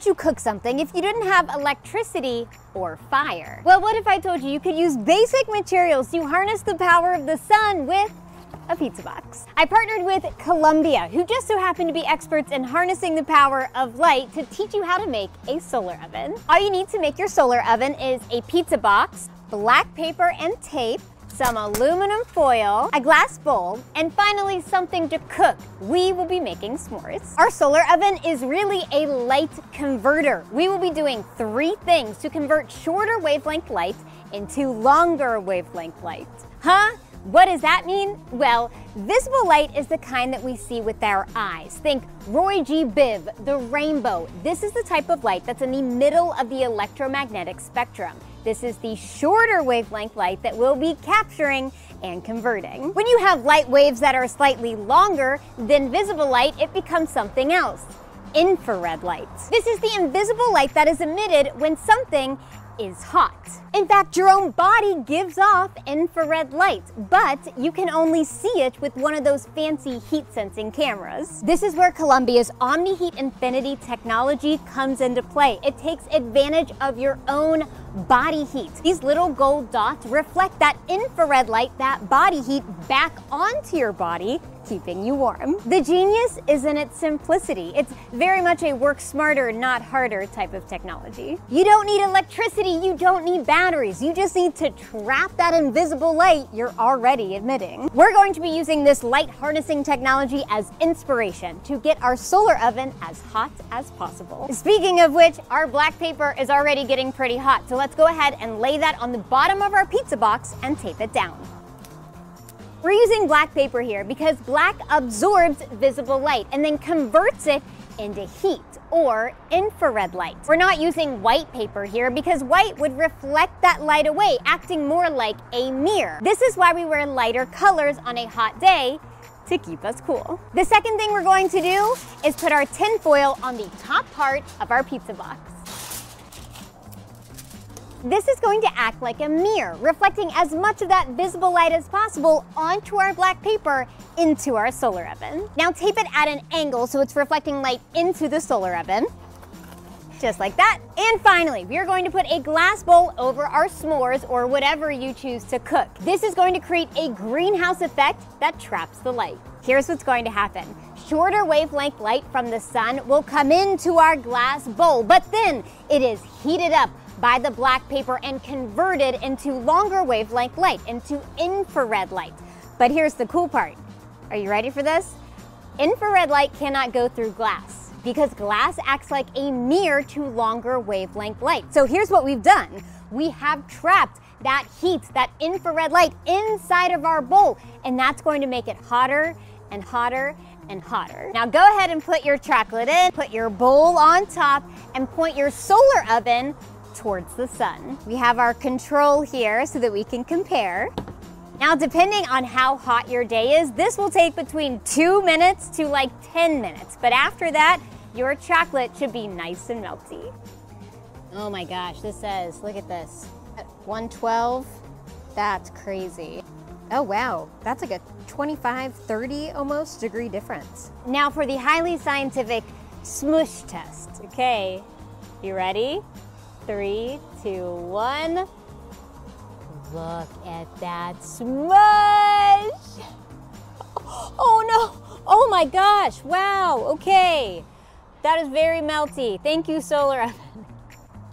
would you cook something if you didn't have electricity or fire? Well, what if I told you you could use basic materials to harness the power of the sun with a pizza box. I partnered with Columbia, who just so happen to be experts in harnessing the power of light to teach you how to make a solar oven. All you need to make your solar oven is a pizza box, black paper and tape, some aluminum foil, a glass bowl, and finally something to cook. We will be making s'mores. Our solar oven is really a light converter. We will be doing three things to convert shorter wavelength light into longer wavelength light. Huh? What does that mean? Well, visible light is the kind that we see with our eyes. Think Roy G. Biv, the rainbow. This is the type of light that's in the middle of the electromagnetic spectrum. This is the shorter wavelength light that we'll be capturing and converting. When you have light waves that are slightly longer than visible light, it becomes something else infrared light. This is the invisible light that is emitted when something is hot. In fact, your own body gives off infrared light, but you can only see it with one of those fancy heat sensing cameras. This is where Columbia's OmniHeat Infinity technology comes into play. It takes advantage of your own body heat. These little gold dots reflect that infrared light, that body heat back onto your body, keeping you warm. The genius is in its simplicity. It's very much a work smarter, not harder type of technology. You don't need electricity, you don't need batteries. You just need to trap that invisible light you're already emitting. We're going to be using this light harnessing technology as inspiration to get our solar oven as hot as possible. Speaking of which, our black paper is already getting pretty hot, so let's go ahead and lay that on the bottom of our pizza box and tape it down. We're using black paper here because black absorbs visible light and then converts it into heat or infrared light. We're not using white paper here because white would reflect that light away, acting more like a mirror. This is why we wear lighter colors on a hot day to keep us cool. The second thing we're going to do is put our tin foil on the top part of our pizza box. This is going to act like a mirror, reflecting as much of that visible light as possible onto our black paper into our solar oven. Now tape it at an angle so it's reflecting light into the solar oven. Just like that. And finally, we are going to put a glass bowl over our s'mores or whatever you choose to cook. This is going to create a greenhouse effect that traps the light. Here's what's going to happen. Shorter wavelength light from the sun will come into our glass bowl, but then it is heated up by the black paper and converted into longer wavelength light, into infrared light. But here's the cool part. Are you ready for this? Infrared light cannot go through glass because glass acts like a mirror to longer wavelength light. So here's what we've done. We have trapped that heat, that infrared light inside of our bowl, and that's going to make it hotter and hotter and hotter. Now go ahead and put your chocolate in, put your bowl on top, and point your solar oven towards the sun. We have our control here so that we can compare. Now, depending on how hot your day is, this will take between two minutes to like 10 minutes. But after that, your chocolate should be nice and melty. Oh my gosh, this says, look at this. At 112, that's crazy. Oh wow, that's like a 25, 30 almost degree difference. Now for the highly scientific smush test. Okay, you ready? Three, two, one. Look at that smush! Oh no! Oh my gosh! Wow, okay. That is very melty. Thank you, Solar Oven.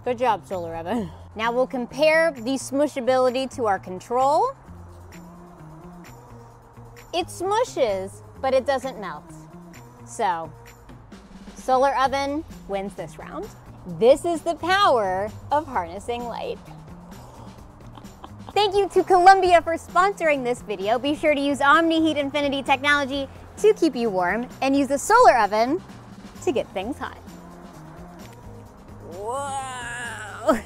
Good job, Solar Oven. Now we'll compare the smushability to our control. It smushes, but it doesn't melt. So, Solar Oven wins this round. This is the power of harnessing light. Thank you to Columbia for sponsoring this video. Be sure to use OmniHeat Infinity technology to keep you warm and use the solar oven to get things hot. Wow.